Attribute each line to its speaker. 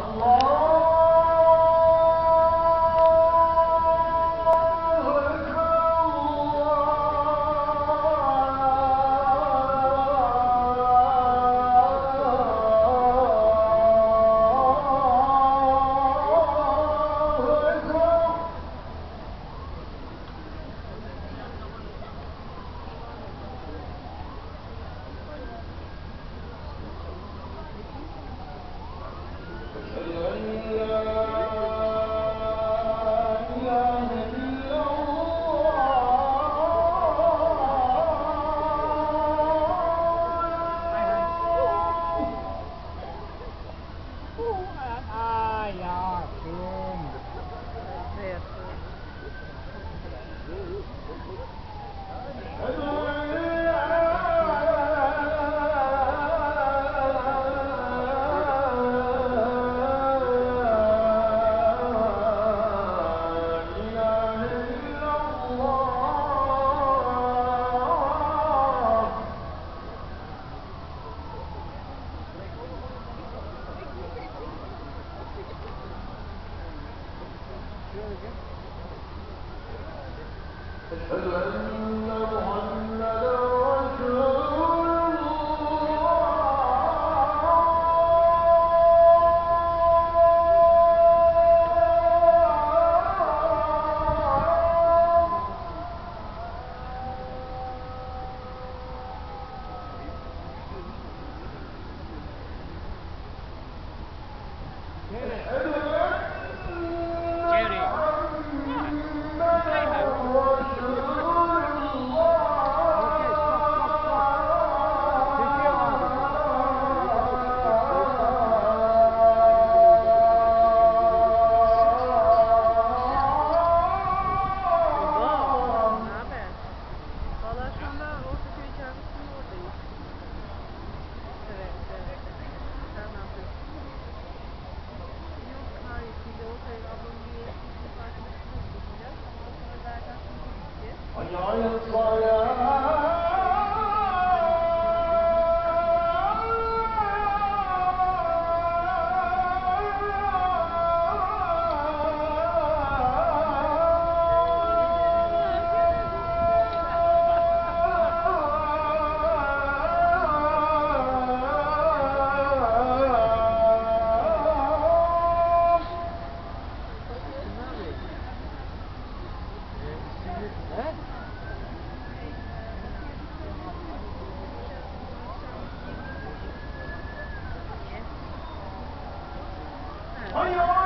Speaker 1: Allah. Who and I are doomed. Do it again. Florida, Florida. 朋友